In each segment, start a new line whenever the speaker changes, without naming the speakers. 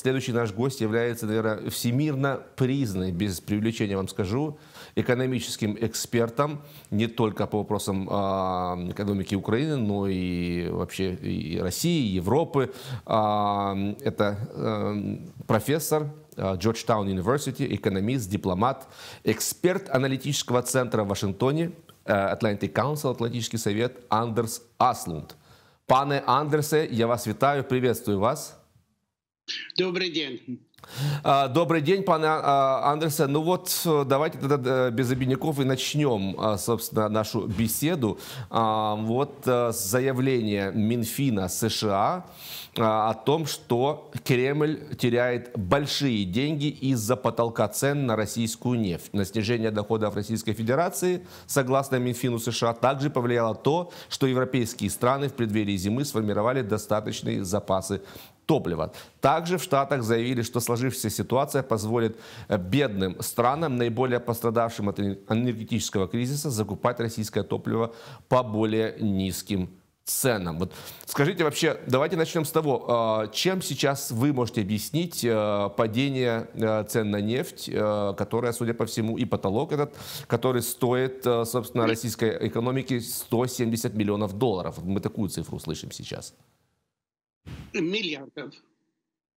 следующий наш гость является, наверное, всемирно признанный, без преувеличения вам скажу, экономическим экспертом не только по вопросам э, экономики Украины, но и вообще и России, и Европы. Э, это э, профессор Georgetown University, экономист, дипломат, эксперт аналитического центра в Вашингтоне, Atlantic Council, Атлантический совет, Андерс Аслунд. Пане Андерсе, я вас вітаю, приветствую вас.
Добрый день.
Добрый день, пане Андерсе. Ну вот, давайте тогда э, без обиняков и начнем, собственно, нашу беседу. Вот э, заявление Минфина США о том, что Кремль теряет большие деньги из-за потолка цен на российскую нефть. На снижение доходов Российской Федерации, согласно Минфину США, также повлияло то, что европейские страны в преддверии зимы сформировали достаточные запасы топлива. Также в Штатах заявили, что сложившаяся ситуация позволит э, бедным странам, наиболее пострадавшим от энергетического кризиса, закупать российское топливо по более низким ценам. Вот скажите вообще, давайте начнем с того, а, чем сейчас вы можете объяснить э, падение э, цен на нефть, которая, судя по всему, и потолок этот, который стоит, собственно, российской экономике 170 миллионов долларов. Мы такую цифру слышим сейчас
миллиардов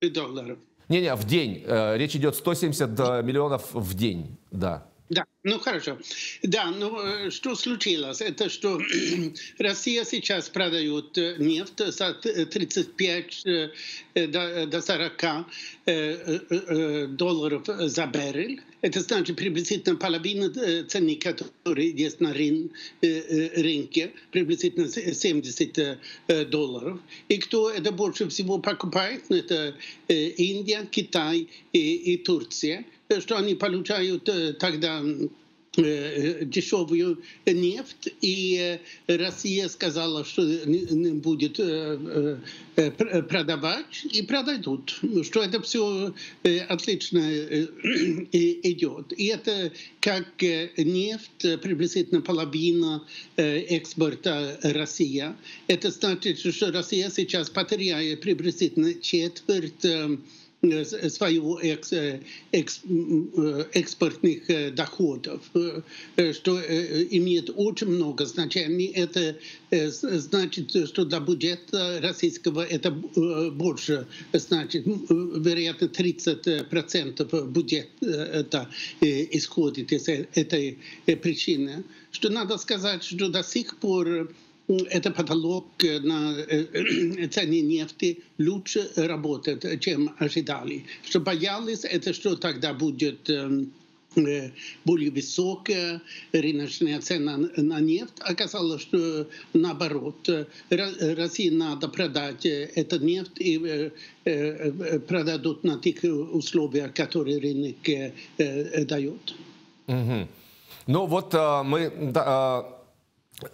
долларов.
Не-не, в день. Э, речь идет 170 э, миллионов в день, да.
Да, ну хорошо. Да, ну э, что случилось? Это что Россия сейчас продает э, нефть за 35 э, до 40 долларов за баррель. Это значит приблизительно половина цены, которая есть на рынке, приблизительно 70 долларов. И кто это больше всего покупает? Это Индия, Китай и, и Турция что они получают тогда дешевую нефть, и Россия сказала, что не будет продавать, и продадут, что это все отлично идет. И это как нефть, приблизительно половина экспорта России. Это значит, что Россия сейчас потеряет приблизительно четверть своего экс, экс, экспортных доходов, что имеет очень много значения. Это значит, что для бюджета российского это больше, значит, вероятно, 30% бюджета исходит из этой причины. Что надо сказать, что до сих пор это потолок на цене нефти лучше работает, чем ожидали. Что боялись, это что тогда будет более высокая рыночная цена на нефть. Оказалось, что наоборот, России надо продать эту нефть и продадут на тех условиях, которые рынок дает.
Угу. Ну вот мы... Да,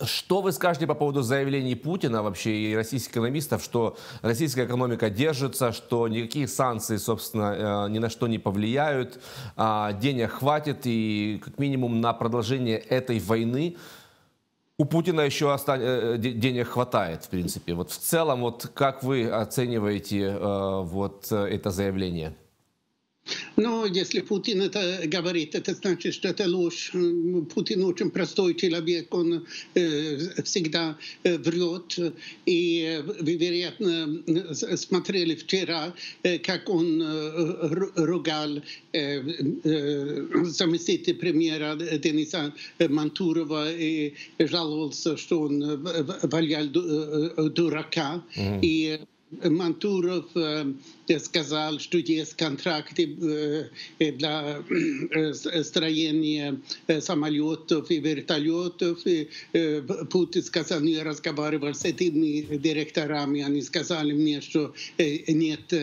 что вы скажете по поводу заявлений Путина вообще и российских экономистов, что российская экономика держится, что никакие санкции, собственно, э, ни на что не повлияют, а денег хватит и как минимум на продолжение этой войны у Путина еще остан... Э, денег хватает, в принципе. Вот в целом, вот как вы оцениваете э, вот это заявление?
Но если Путин это говорит, это значит, что это ложь. Путин очень простой человек, он э, всегда э, врет. И вы, вероятно, смотрели вчера, э, как он э, ругал э, э, заместителя премьера Дениса Мантурова и жаловался, что он валял дурака. Mm-hmm. И Мантуров сказал, что есть контракты для строения самолетов и вертолетов. И Путин сказал, я разговаривал с этими директорами, они сказали мне, что нет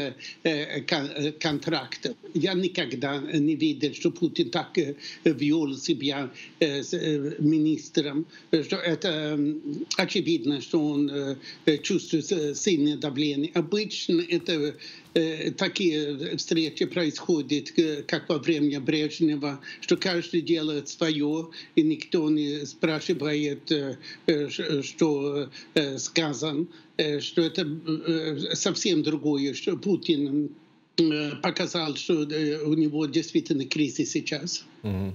контрактов. Я никогда не видел, что Путин так вел себя с министром. Что это очевидно, что он чувствует сильное давление. Обычно это Э, такие встречи происходят, как во время Брежнева, что каждый делает свое, и никто не спрашивает, что сказан, что это совсем другое, что Путин показал, что у него действительно кризис сейчас. Mm-hmm.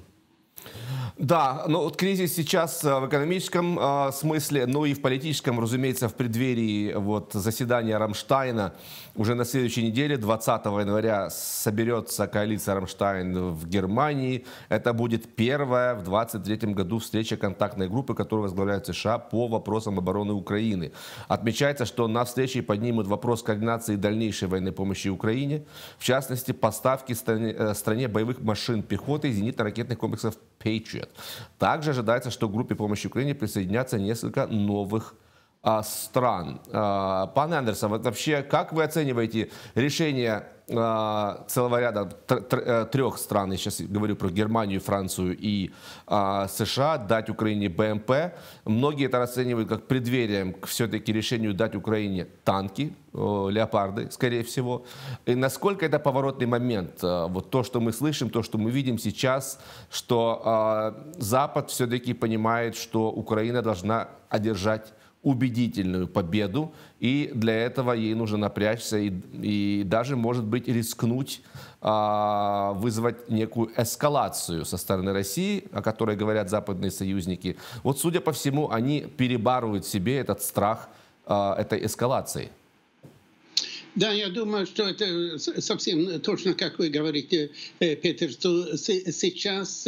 Да, но вот кризис сейчас э, в экономическом э, смысле, ну и в политическом, разумеется, в преддверии вот заседания Рамштайна. Уже на следующей неделе, 20 января, соберется коалиция Рамштайн в Германии. Это будет первая в 2023 году встреча контактной группы, которую возглавляют США по вопросам обороны Украины. Отмечается, что на встрече поднимут вопрос координации дальнейшей военной помощи Украине, в частности, поставки стране, э, стране боевых машин пехоты и зенитно-ракетных комплексов Patriot. Также ожидается, что к группе помощи Украине присоединятся несколько новых стран. А, пан Андерсон, вот вообще, как вы оцениваете решение а, целого ряда э, трех стран, я сейчас говорю про Германию, Францию и США, дать Украине БМП? Многие это расценивают как преддверием к все-таки решению дать Украине танки, леопарды, скорее всего. И насколько это поворотный момент? Вот то, что мы слышим, то, что мы видим сейчас, что Запад все-таки понимает, что Украина должна одержать убедительную победу, и для этого ей нужно напрячься и, и даже, может быть, рискнуть а, вызвать некую эскалацию со стороны России, о которой говорят западные союзники. Вот, судя по всему, они перебарывают себе этот страх а, этой эскалации.
Да, я думаю, что это совсем точно, как вы говорите, Петр, что сейчас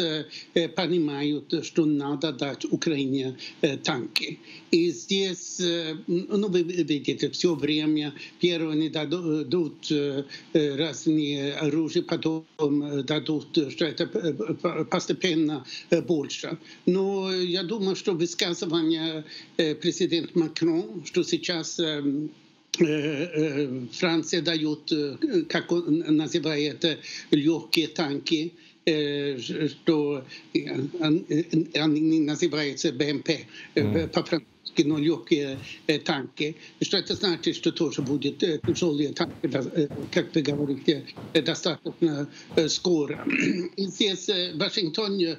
понимают, что надо дать Украине танки. И здесь, ну, вы видите, все время первые они дадут разные оружия, потом дадут, что это постепенно больше. Но я думаю, что высказывание президента Макрон, что сейчас Франция дает, как он называет, легкие танки, что они называются БМП по-французски но легкие танки. Что это значит, что тоже будет тяжелые танки, как вы говорите, достаточно скоро. И здесь в Вашингтоне,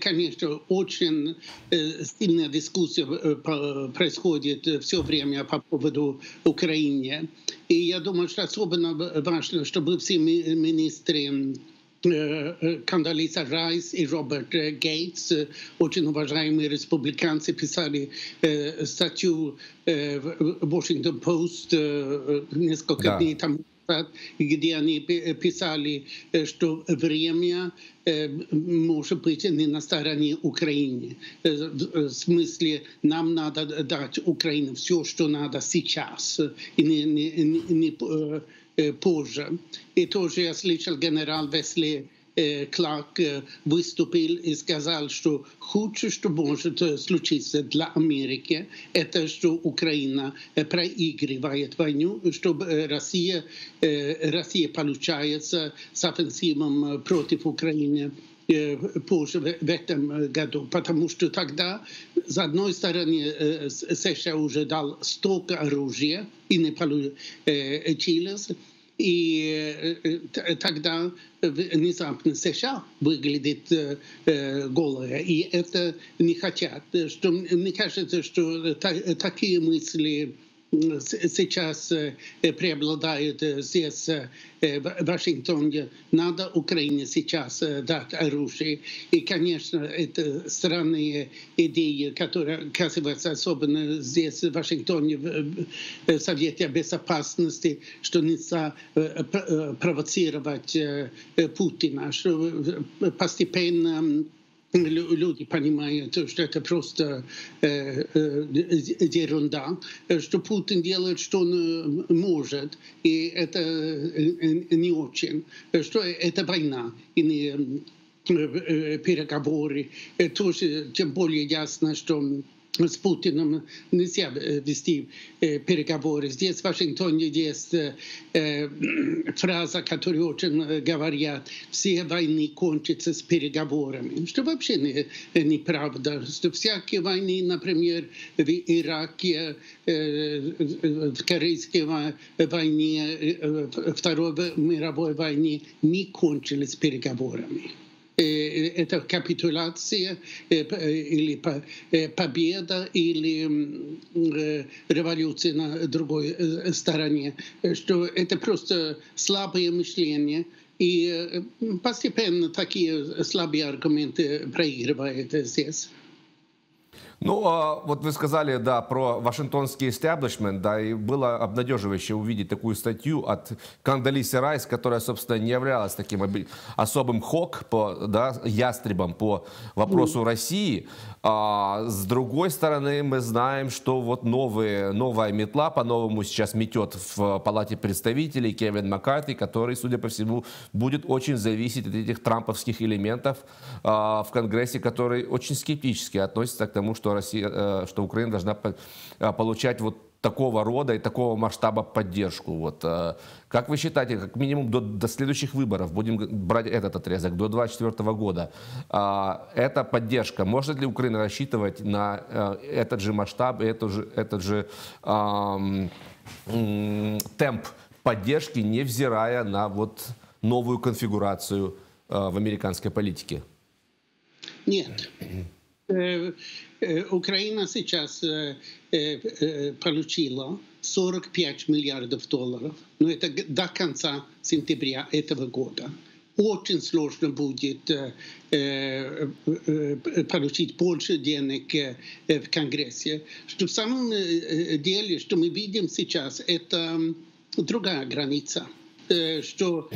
конечно, очень сильная дискуссия происходит все время по поводу Украины. И я думаю, что особенно важно, чтобы все министры Кандалиса Райс и Роберт Гейтс, очень уважаемые республиканцы, писали статью в Washington Post несколько да. дней тому где они писали, что время может быть не на стороне Украины. В смысле, нам надо дать Украине все, что надо сейчас, и не, не, не позже. И тоже я слышал генерал Весли Кларк выступил и сказал, что худшее, что может случиться для Америки, это что Украина проигрывает войну, что Россия, Россия получается с офенсивом против Украины позже в этом году, потому что тогда, с одной стороны, США уже дал столько оружия и не получилось, и тогда внезапно США выглядит голая, и это не хотят. Что, мне кажется, что такие мысли сейчас преобладают здесь, в Вашингтоне. Надо Украине сейчас дать оружие. И, конечно, это странные идеи, которые оказываются особенно здесь, в Вашингтоне, в Совете Безопасности, что нельзя провоцировать Путина, что постепенно люди понимают, что это просто э, э, ерунда, что Путин делает, что он может, и это не очень, что это война, и не переговоры. Тоже тем более ясно, что с Путиным нельзя вести переговоры. Здесь в Вашингтоне есть фраза, которую очень говорят, все войны кончатся с переговорами. Что вообще не, неправда. Что всякие войны, например, в Ираке, в Корейской войне, Второй мировой войне не кончились переговорами. Это капитуляция или победа или революция на другой стороне, что это просто слабое мышление, и постепенно такие слабые аргументы проигрывают здесь.
Ну, а вот вы сказали, да, про вашингтонский истеблишмент, да, и было обнадеживающе увидеть такую статью от Кандалиси Райс, которая, собственно, не являлась таким особым хок, по, да, ястребом по вопросу mm. России. А с другой стороны, мы знаем, что вот новые, новая метла по-новому сейчас метет в Палате представителей Кевин Маккарти, который, судя по всему, будет очень зависеть от этих трамповских элементов а, в Конгрессе, которые очень скептически относятся к тому, что, Россия, а, что Украина должна а, получать вот такого рода и такого масштаба поддержку. Вот. Э, как вы считаете, как минимум до, до следующих выборов, будем брать этот отрезок, до 2024 года, а, эта поддержка, может ли Украина рассчитывать на э, этот же масштаб, этот же, этот же эм, темп поддержки, невзирая на вот новую конфигурацию э, в американской политике?
Нет. Украина сейчас получила 45 миллиардов долларов, но это до конца сентября этого года. Очень сложно будет получить больше денег в Конгрессе. Что в самом деле, что мы видим сейчас, это другая граница. Что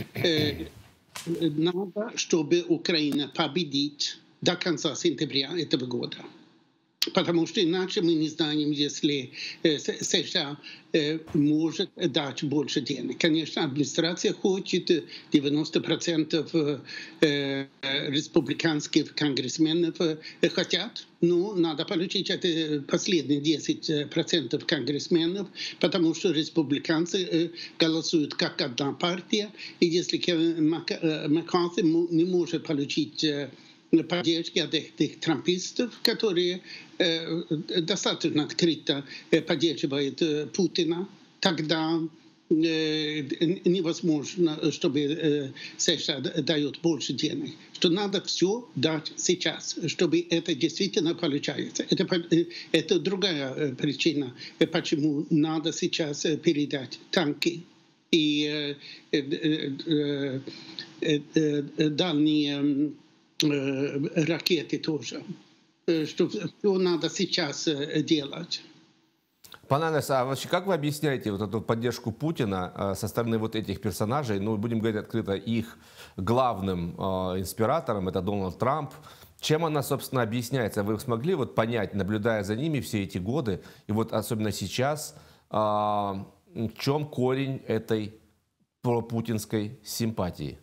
надо, чтобы Украина победить до конца сентября этого года. Потому что иначе мы не знаем, если США может дать больше денег. Конечно, администрация хочет 90% республиканских конгрессменов хотят, но надо получить это последние 10% конгрессменов, потому что республиканцы голосуют как одна партия, и если Маккарти не может получить поддержки от этих трампистов, которые достаточно открыто поддерживают Путина, тогда невозможно, чтобы США дает больше денег. Что надо все дать сейчас, чтобы это действительно получается. Это, это другая причина, почему надо сейчас передать танки и дальние ракеты тоже. Что, что надо сейчас делать.
Пан Анес, а вообще как вы объясняете вот эту поддержку Путина со стороны вот этих персонажей? Ну, будем говорить открыто, их главным э, инспиратором это Дональд Трамп. Чем она, собственно, объясняется? Вы смогли вот понять, наблюдая за ними все эти годы, и вот особенно сейчас, э, в чем корень этой пропутинской симпатии?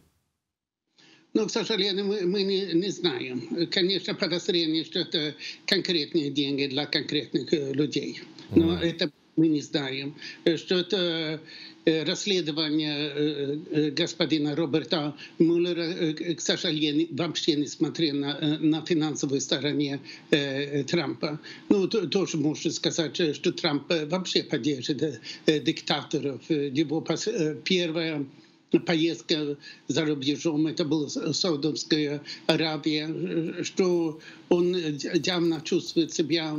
Но, к сожалению, мы, мы не, не знаем. Конечно, подозрение, что это конкретные деньги для конкретных людей. Но mm. это мы не знаем. Что это расследование господина Роберта Муллера, к сожалению, вообще несмотря на, на финансовой стороне Трампа. Ну, тоже можно сказать, что Трамп вообще поддерживает диктаторов. Его первая поездка за рубежом, это была Саудовская Аравия, что он явно чувствует себя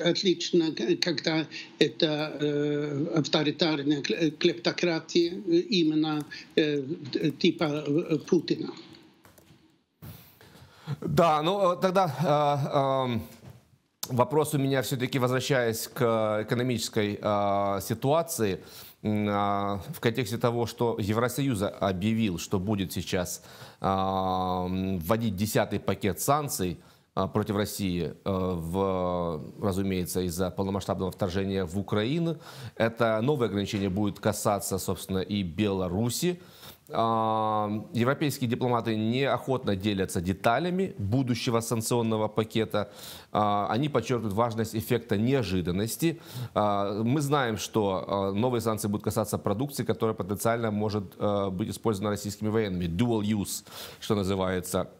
отлично, когда это авторитарная клептократия именно типа Путина.
Да, ну тогда э, э, вопрос у меня все-таки, возвращаясь к экономической э, ситуации, в контексте того, что Евросоюз объявил, что будет сейчас а, вводить десятый пакет санкций а, против России, в, разумеется, из-за полномасштабного вторжения в Украину. Это новое ограничение будет касаться, собственно, и Беларуси. Европейские дипломаты неохотно делятся деталями будущего санкционного пакета. Они подчеркивают важность эффекта неожиданности. Мы знаем, что новые санкции будут касаться продукции, которая потенциально может быть использована российскими военными. Dual use, что называется.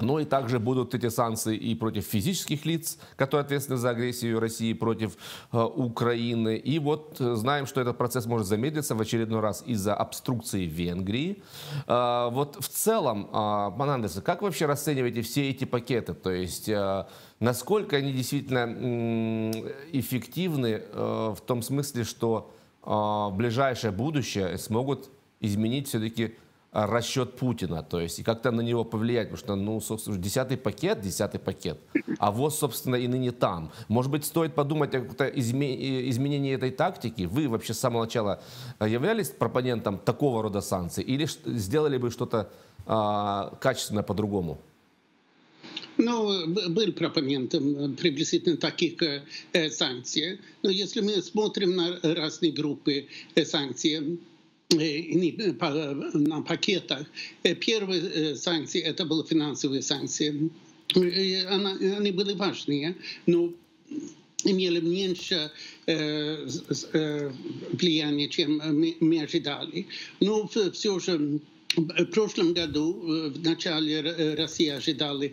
Но и также будут эти санкции и против физических лиц, которые ответственны за агрессию России против э, Украины. И вот э, знаем, что этот процесс может замедлиться в очередной раз из-за обструкции Венгрии. Э, вот в целом, э, пан Андерсон, как вы вообще расцениваете все эти пакеты? То есть э, насколько они действительно э, эффективны э, в том смысле, что э, в ближайшее будущее смогут изменить все-таки расчет Путина, то есть и как-то на него повлиять, потому что, ну, собственно, десятый пакет, десятый пакет, а вот, собственно, и ныне там. Может быть, стоит подумать о каком-то изменении этой тактики? Вы вообще с самого начала являлись пропонентом такого рода санкций или сделали бы что-то а, качественно по-другому?
Ну, был пропонентом приблизительно таких э, санкций. Но если мы смотрим на разные группы э, санкций, на пакетах. Первые санкции это были финансовые санкции. Они были важные, но имели меньше влияния, чем мы ожидали. Но все же в прошлом году, в начале России ожидали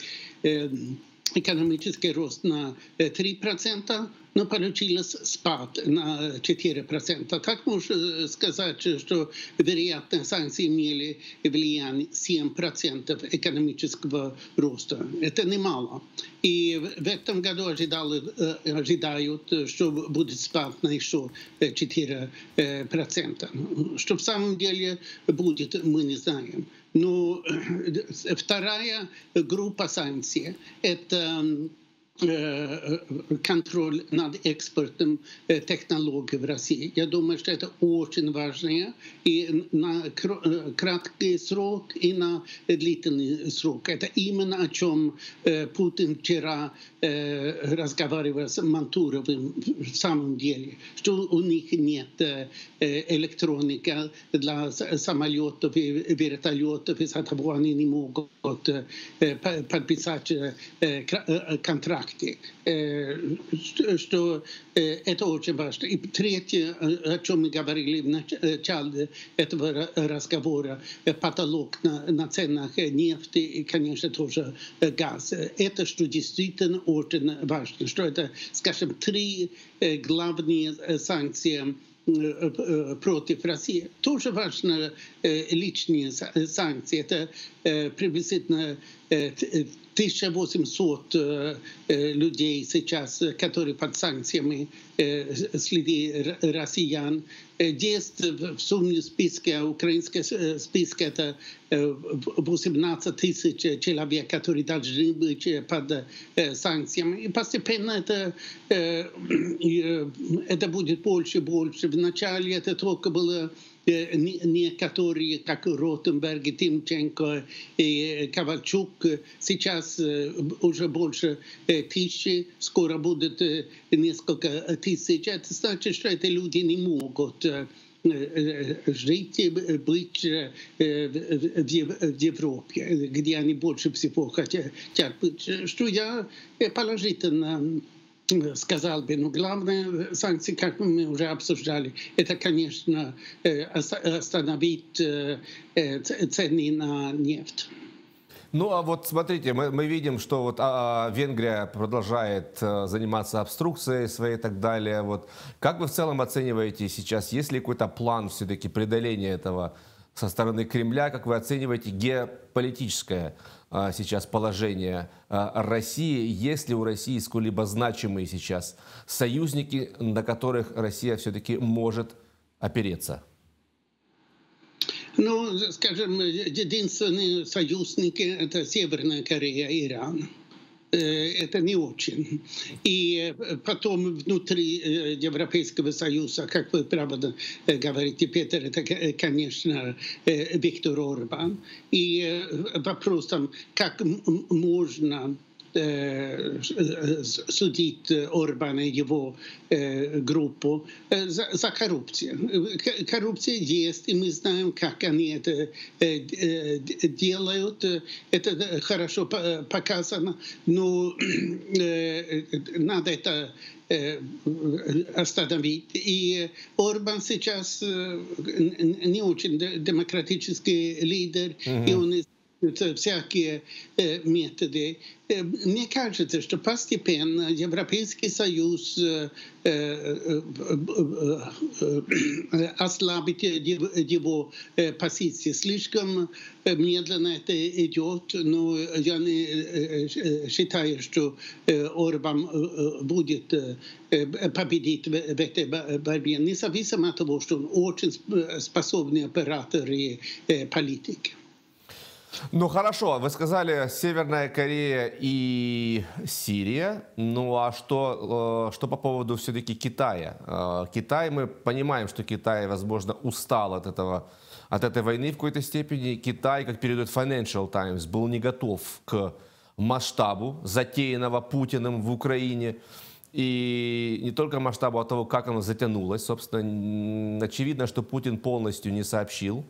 экономический рост на 3%, но получилось спад на 4%. Как можно сказать, что вероятно санкции имели влияние 7% экономического роста? Это немало. И в этом году ожидали, ожидают, что будет спад на еще 4%. Что в самом деле будет, мы не знаем. Но вторая группа санкций – это Э, контроль над экспортом э, технологий в России. Я думаю, что это очень важно и на э, краткий срок, и на длительный срок. Это именно о чем Путин вчера разговаривал с Мантуровым в самом деле, что у них нет электроника для самолетов и вертолетов, из-за того они не могут подписать контракт факте, что это очень важно. И третье, о чем мы говорили в начале этого разговора, потолок на, на ценах нефти и, конечно, тоже газ. Это что действительно очень важно, что это, скажем, три главные санкции против России. Тоже важно личные санкции. Это приблизительно 1800 э, э, людей сейчас, которые под санкциями э, среди россиян. Есть в сумме списка, украинского списка, это 18 тысяч человек, которые должны быть под санкциями. И постепенно это, это будет больше и больше. Вначале это только было некоторые, как Ротенберг, Тимченко и Ковальчук, сейчас уже больше тысячи, скоро будет несколько тысяч. Это значит, что эти люди не могут жить и быть в Европе, где они больше всего хотят быть. Что я положительно сказал бы, но главная санкция, как мы уже обсуждали, это, конечно, остановить цены на нефть.
Ну а вот смотрите, мы, мы видим, что вот а, а Венгрия продолжает а, заниматься обструкцией своей и так далее. Вот как вы в целом оцениваете сейчас, есть ли какой-то план все-таки преодоления этого со стороны Кремля? Как вы оцениваете геополитическое а, сейчас положение а, России? Есть ли у России сколь-либо значимые сейчас союзники, на которых Россия все-таки может опереться?
Ну, скажем, единственные союзники – это Северная Корея и Иран. Это не очень. И потом внутри Европейского Союза, как вы правда говорите, Петр, это, конечно, Виктор Орбан. И вопрос там, как можно судить Орбана и его группу за, за коррупцию. Коррупция есть, и мы знаем, как они это делают. Это хорошо показано, но надо это остановить. И Орбан сейчас не очень демократический лидер, mm-hmm. и он всякие методы. Мне кажется, что постепенно Европейский Союз ослабит его позиции. Слишком медленно это идет, но я не считаю, что Орбан будет победить в этой борьбе, независимо от того, что он очень способный оператор и политик.
Ну хорошо, вы сказали Северная Корея и Сирия. Ну а что, э, что по поводу все-таки Китая? Э, Китай, мы понимаем, что Китай, возможно, устал от этого от этой войны в какой-то степени. Китай, как передает Financial Times, был не готов к масштабу затеянного Путиным в Украине. И не только масштабу, а того, как оно затянулось. Собственно, очевидно, что Путин полностью не сообщил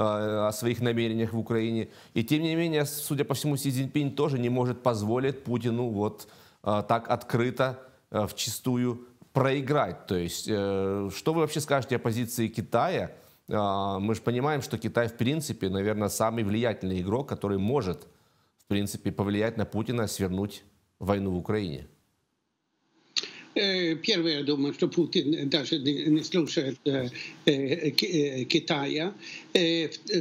о своих намерениях в Украине. И тем не менее, судя по всему, Си Цзиньпинь тоже не может позволить Путину вот так открыто, в чистую проиграть. То есть, что вы вообще скажете о позиции Китая? Мы же понимаем, что Китай, в принципе, наверное, самый влиятельный игрок, который может, в принципе, повлиять на Путина, свернуть войну в Украине.
Первое, я думаю, что Путин даже не слушает Китая.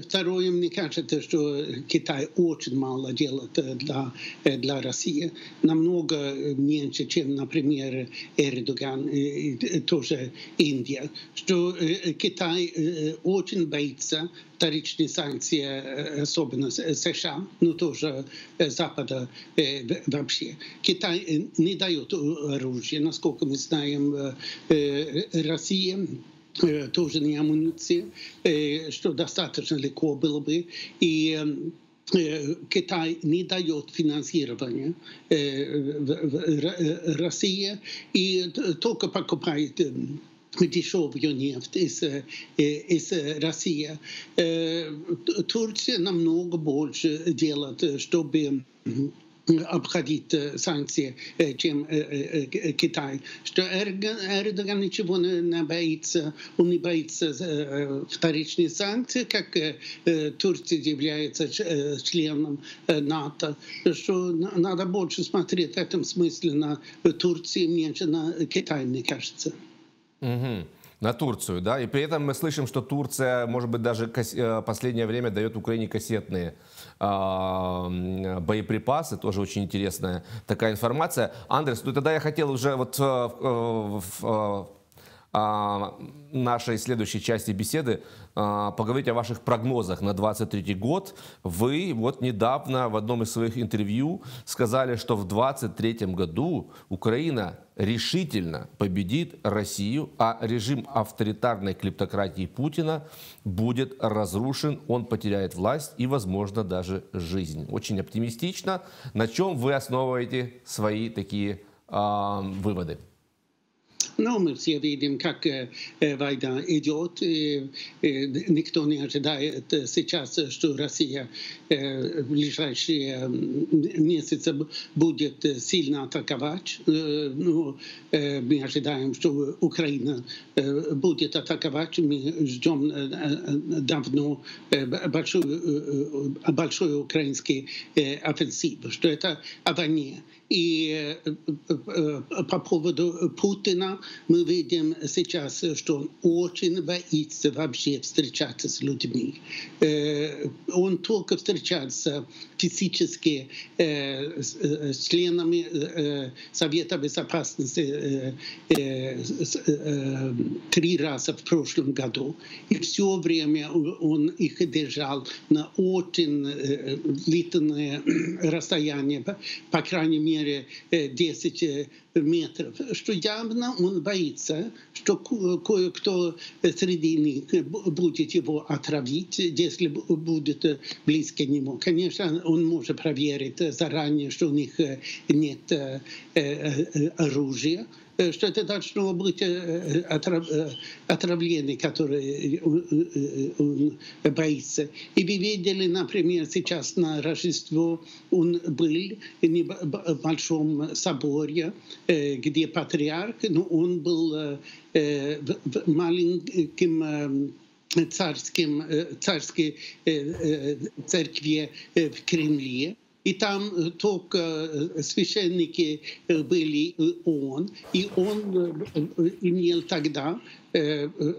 Второе, мне кажется, что Китай очень мало делает для, для России. Намного меньше, чем, например, Эрдоган и тоже Индия. Что Китай очень боится вторичные санкции, особенно США, но тоже Запада вообще. Китай не дает оружие, насколько мы знаем, Россия тоже не амуниции, что достаточно легко было бы. И Китай не дает финансирования России и только покупает дешевую нефть из, из России. Турция намного больше делает, чтобы обходить санкции, чем Китай. Что Эрдоган ничего не боится, он не боится вторичных санкций, как Турция является членом НАТО. Что надо больше смотреть в этом смысле на Турцию, меньше на Китай, мне кажется.
Угу. На Турцию, да, и при этом мы слышим, что Турция, может быть, даже в последнее время дает Украине кассетные э, боеприпасы, тоже очень интересная такая информация. Андрес, ну тогда я хотел уже вот в, в, в нашей следующей части беседы поговорить о ваших прогнозах на 2023 год. Вы вот недавно в одном из своих интервью сказали, что в 2023 году Украина решительно победит Россию, а режим авторитарной клептократии Путина будет разрушен, он потеряет власть и, возможно, даже жизнь. Очень оптимистично. На чем вы основываете свои такие э, выводы?
Ну, мы все видим, как война идет. Никто не ожидает сейчас, что Россия в ближайшие месяцы будет сильно атаковать. Ну, мы ожидаем, что Украина будет атаковать. Мы ждем давно большой, большой украинский offensive, что это о войне. И по поводу Путина мы видим сейчас, что он очень боится вообще встречаться с людьми. Он только встречается физически с членами Совета Безопасности три раза в прошлом году. И все время он их держал на очень длительное расстояние, по крайней мере мере 10 метров, что явно он боится, что кое-кто среди них будет его отравить, если будет близко к нему. Конечно, он может проверить заранее, что у них нет оружия, что это должно быть отравление, которое он боится. И вы видели, например, сейчас на Рождество он был в большом соборе, где патриарх, но он был маленьким царским, царской церкви в Кремле. И там только священники были он, и он имел тогда Э, э,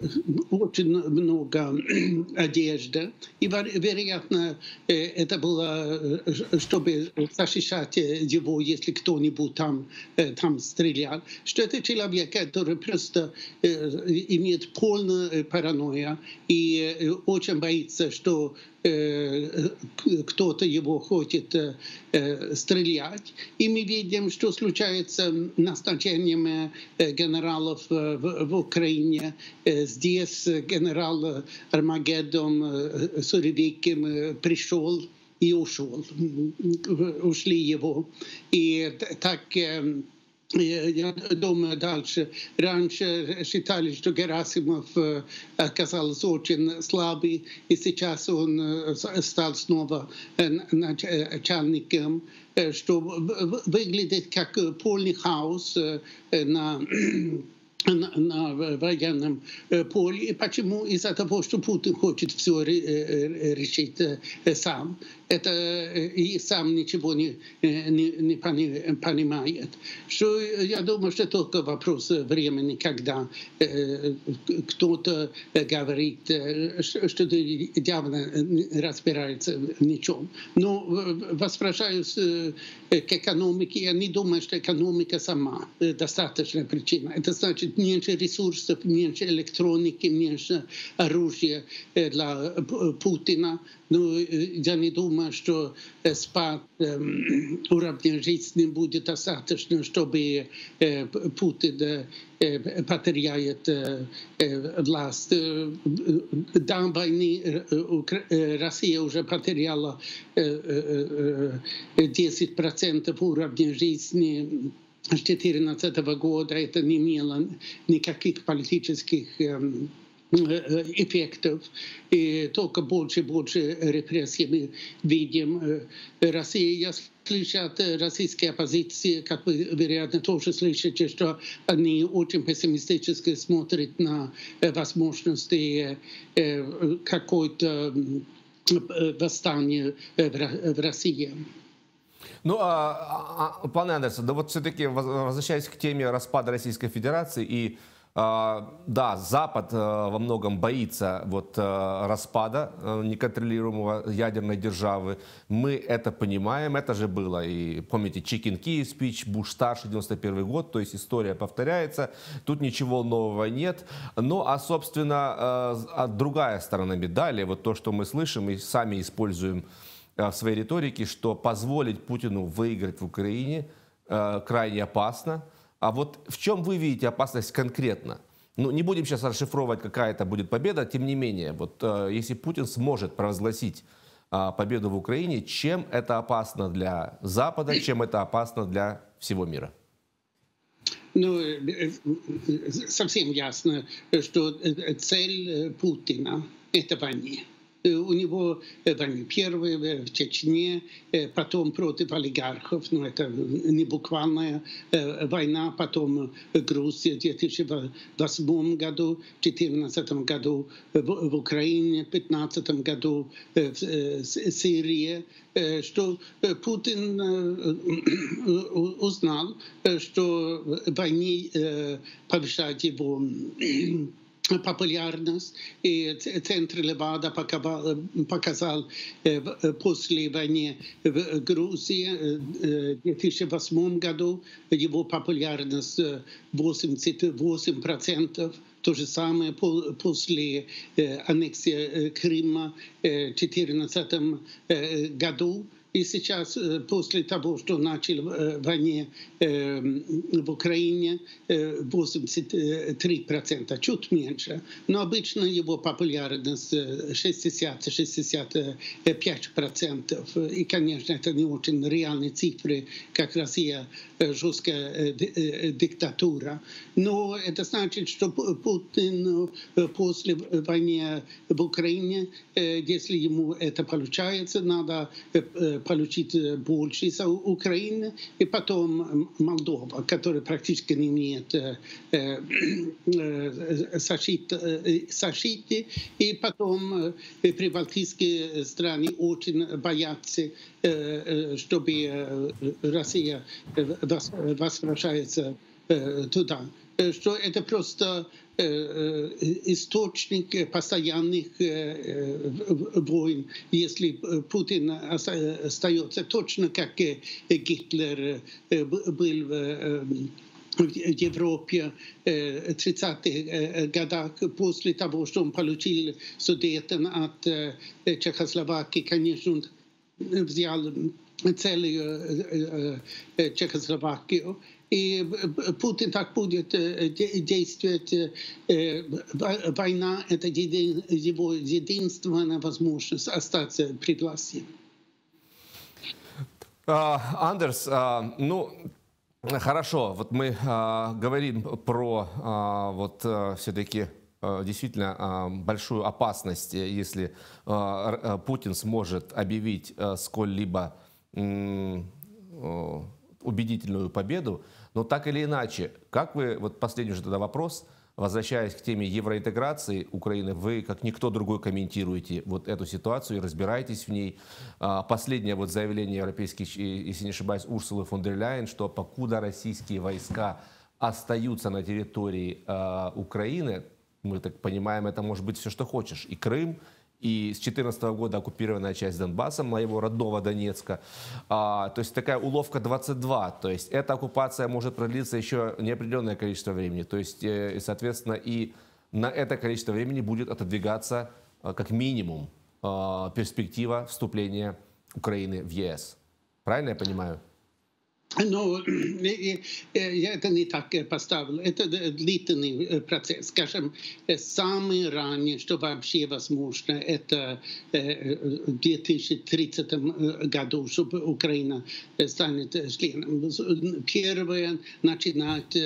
очень много одежды. И, вероятно, э, это было, чтобы защищать его, если кто-нибудь там, там стрелял. Что это человек, который просто имеет полную паранойя и очень боится, что кто-то его хочет стрелять. И мы видим, что случается назначением генералов в Украине здесь генерал Армагеддон Суровикин пришел и ушел. Ушли его. И так я думаю, дальше. Раньше считали, что Герасимов оказался очень слабый, и сейчас он стал снова начальником, что выглядит как полный хаос на на, на военном поле. И почему? Из-за того, что Путин хочет все решить сам. Это и сам ничего не, не, не понимает. Что я думаю, что только вопрос времени, когда кто-то говорит, что явно разбирается в ничем. Но возвращаюсь к экономике, я не думаю, что экономика сама достаточная причина. Это значит меньше ресурсов, меньше электроники, меньше оружия для Путина. Но я не думаю, что спад уровня жизни будет достаточно, чтобы Путин потеряет власть. До войны Россия уже потеряла 10% уровня жизни 2014 года это не имело никаких политических эффектов. И только больше и больше репрессий мы видим. Россия, я слышу от российской оппозиции, как вы, вероятно, тоже слышите, что они очень пессимистически смотрят на возможности какой-то восстания в России.
Ну, а, а, пан Андерсон, да вот все-таки возвращаясь к теме распада Российской Федерации и а, да, Запад а, во многом боится вот а, распада неконтролируемого ядерной державы. Мы это понимаем, это же было и, помните, Чикин Ки спич, Буш старший, 91 год, то есть история повторяется, тут ничего нового нет. Ну, а, собственно, другая сторона медали, вот то, что мы слышим и сами используем Э, в своей риторике, что позволить Путину выиграть в Украине э, крайне опасно. А вот в чем вы видите опасность конкретно? Ну, не будем сейчас расшифровывать, какая это будет победа, тем не менее, вот э, если Путин сможет провозгласить победу в Украине, чем это опасно для Запада, чем это опасно для всего мира?
Ну, совсем ясно, что цель Путина – это война. Э, у него войны первые в Чечне, э, потом против олигархов, но это не буквальная э, война, потом Грузия в 2008 году, в 2014 году в Украине, в 2015 году в Сирии, что Путин узнал, что войны повышают его популярность. И Центр Левада показал после войны в Грузии в 2008 году его популярность 88%. То же самое после аннексии Крыма в 2014 году. И сейчас, э, после того, что начал э, войне э, в Украине, 83%, чуть меньше. Но обычно его популярность 60-65%. И, конечно, это не очень реальные цифры, как Россия жесткая диктатура. Но это значит, что Путин после войны в Украине, если ему это получается, надо получить больше из Украины, и потом Молдова, которая практически не имеет защиты, и потом прибалтийские страны очень боятся, чтобы Россия возвращается туда. Что это просто источник постоянных войн, если Путин остается точно как Гитлер был в Европе в 30-х годах после того, что он получил Судeten от Чехословакии, конечно, взял целую Чехословакию. И Путин так будет действовать. Война — это его единственная возможность остаться при власти.
Андерс, ну, хорошо, вот мы говорим про вот все-таки действительно большую опасность, если Путин сможет объявить сколь-либо убедительную победу, но так или иначе, как вы, вот последний же тогда вопрос, возвращаясь к теме евроинтеграции Украины, вы, как никто другой, комментируете вот эту ситуацию и разбираетесь в ней. А, последнее вот заявление европейских, если не ошибаюсь, Урсулы фон дер Ляйен, что покуда российские войска остаются на территории э, Украины, мы так понимаем, это может быть все, что хочешь. И Крым, и с 2014 года оккупированная часть Донбасса, моего родного Донецка. А, то есть такая уловка 22. То есть эта оккупация может продлиться еще неопределенное количество времени. То есть, э, соответственно, и на это количество времени будет отодвигаться э, как минимум э, перспектива вступления Украины в ЕС. Правильно я понимаю?
Ну, я это не так поставил. Это длительный процесс. Скажем, самое раннее, что вообще возможно, это в 2030 году, чтобы Украина станет членом. Первое, начинать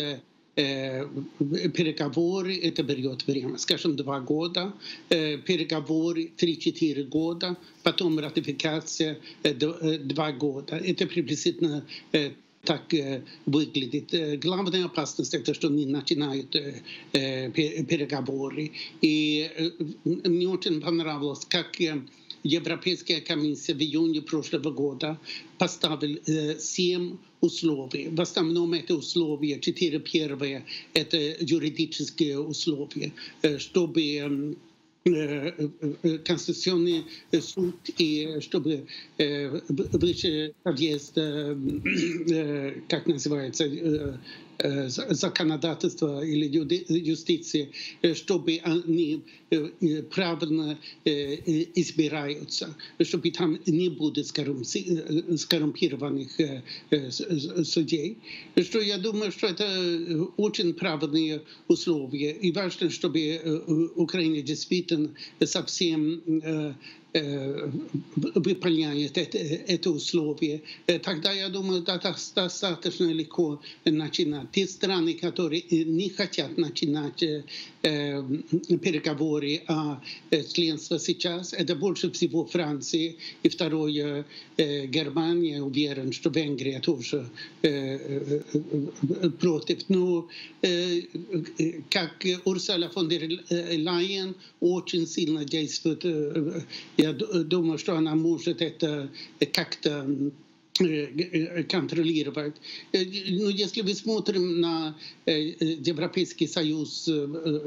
переговоры, это берет время, скажем, два года, переговоры 3-4 года, потом ратификация два года. Это приблизительно так выглядит. Главная опасность это, что они начинают переговоры. И мне очень понравилось, как Европейская комиссия в июне прошлого года поставила семь условий. В основном это условия, четыре первые, это юридические условия, чтобы Конституционный суд и чтобы высший подъезд, как называется, законодательства или юстиции, чтобы они правильно избираются, чтобы там не будет скоррумпированных судей. Что я думаю, что это очень правильные условия. И важно, чтобы Украина действительно совсем выполняет это, это условие, тогда, я думаю, достаточно легко начинать. Те страны, которые не хотят начинать переговоры о членстве сейчас, это больше всего Франция и второе Германия. Уверен, что Венгрия тоже против. Но как Ursula von der Leyen очень сильно действует я думаю, что она может это как-то контролировать. Ну, если мы смотрим на Европейский Союз,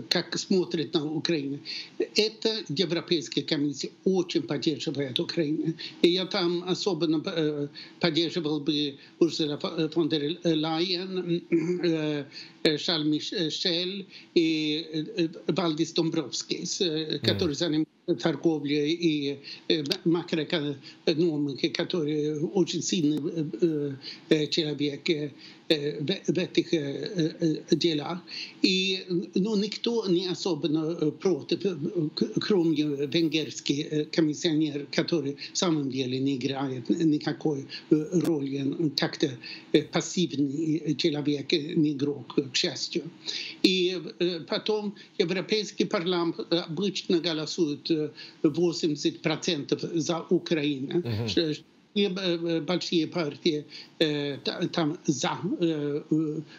как смотрит на Украину, это Европейская комиссия очень поддерживает Украину. И я там особенно поддерживал бы Урсула фон дер Лайен, Шарль Мишель и Валдис Домбровскис, которые занимаются торговля и макроэкономики, который очень сильный человек в этих делах. И ну, никто не особенно против, кроме венгерский комиссионер, который в самом деле не играет никакой роли, как-то пассивный человек, не игрок, к счастью. И потом Европейский парламент обычно голосует 80% за Украину. Uh-huh большие партии там за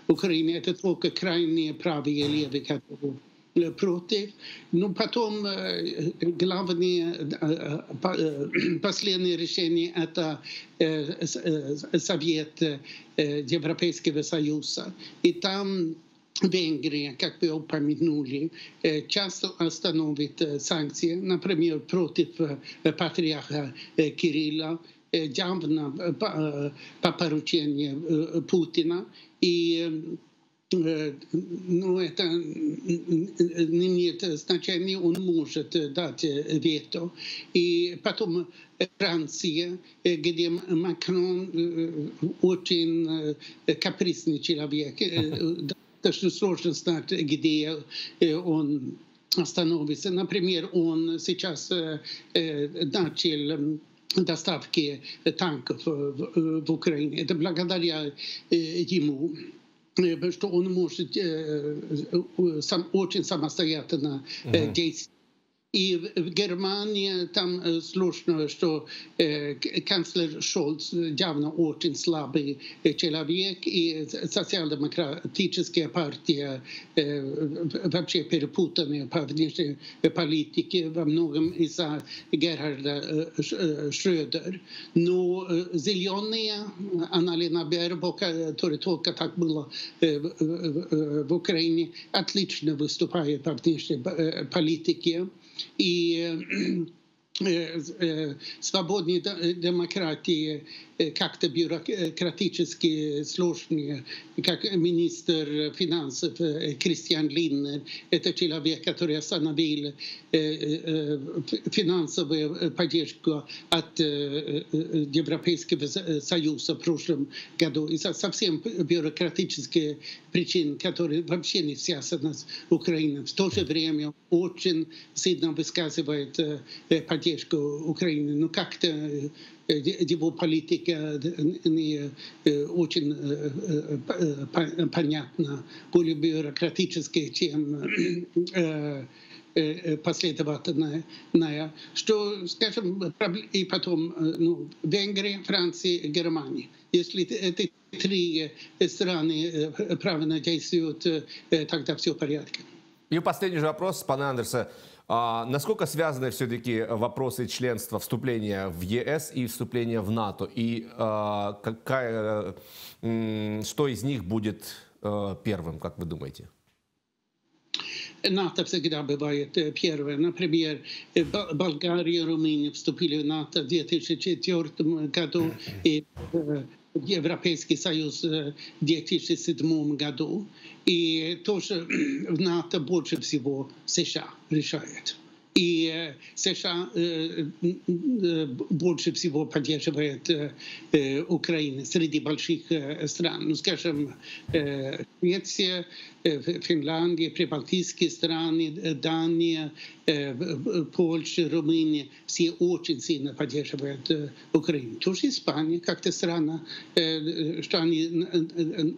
Украину. Это только крайние правые левые, которые против. Но потом главное, последнее решение это Совет Европейского Союза. И там Венгрия, как вы упомянули, часто остановит санкции, например, против патриарха Кирилла, явно по поручению Путина. И ну, это не имеет значения, он может дать вето. И потом Франция, где Макрон очень капризный человек. Достаточно сложно знать, где он остановится. Например, он сейчас начал доставки танков в Украине. Это благодаря ему что он может очень самостоятельно действовать. И в Германии там слышно, что канцлер Шольц явно очень слабый человек, и социал-демократическая партия вообще перепутанная по внешней политике во многом из-за Gerharda Schröder. Но зеленые, Анна-Лена Бербок, которая только так было в Украине, отлично выступает по внешней политике. И свободной демократии как-то бюрократически сложные, как министр финансов Кристиан Линнер. Это человек, который остановил финансовую поддержку от Европейского Союза в прошлом году из-за совсем бюрократических причин, которые вообще не связаны с Украиной. В то же время очень сильно высказывает поддержку Украины. Но как-то его политика не очень понятна, более бюрократическая, чем последовательная. Что, скажем, и потом ну, Венгрия, Франция, Германия. Если эти три страны правильно действуют, тогда все в порядке.
И последний же вопрос, пан Андерса. А насколько связаны все-таки вопросы членства, вступления в ЕС и вступления в НАТО? И а, какая, что из них будет а, первым, как вы думаете?
НАТО всегда бывает первое. Например, Болгария и Румыния вступили в НАТО в 2004 году и Европейский Союз в 2007 году. И тоже в НАТО больше всего США решает. И США больше всего поддерживает Украину среди больших стран. Ну, скажем, Швеция, Финляндия, прибалтийские страны, Дания, Польша, Румыния, все очень сильно поддерживают Украину. Тоже Испания как-то странно, что они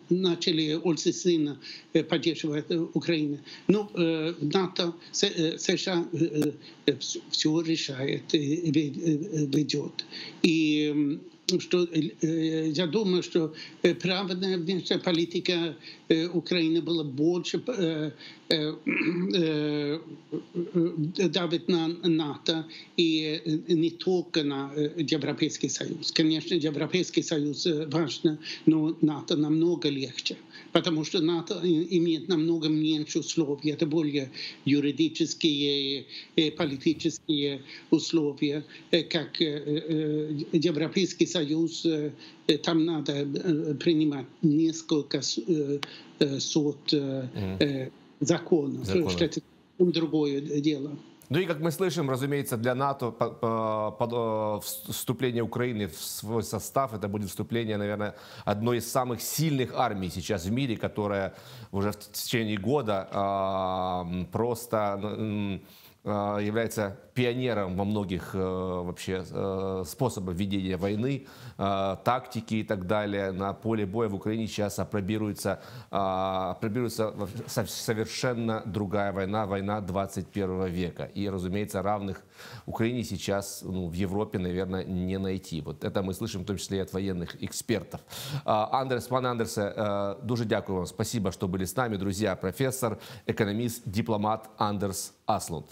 начали очень сильно поддерживать Украину. Но НАТО, США все решает ведет. И что я думаю, что правильная внешняя политика Украины была больше давить на НАТО и не только на Европейский Союз. Конечно, Европейский Союз важно, но НАТО намного легче потому что НАТО имеет намного меньше условий. Это более юридические и политические условия, как Европейский Союз. Там надо принимать несколько сот законов, законов. что это другое дело.
Ну и, как мы слышим, разумеется, для НАТО э, вступление Украины в свой состав, это будет вступление, наверное, одной из самых сильных армий сейчас в мире, которая уже в течение года просто является пионером во многих вообще способах ведения войны, тактики и так далее. На поле боя в Украине сейчас опробируется, опробируется совершенно другая война, война 21 века. И, разумеется, равных Украине сейчас ну, в Европе, наверное, не найти. Вот это мы слышим в том числе и от военных экспертов. Андрес, пан Андерсе, дуже дякую вам. Спасибо, что были с нами, друзья. Профессор, экономист, дипломат Андерс Аслунд.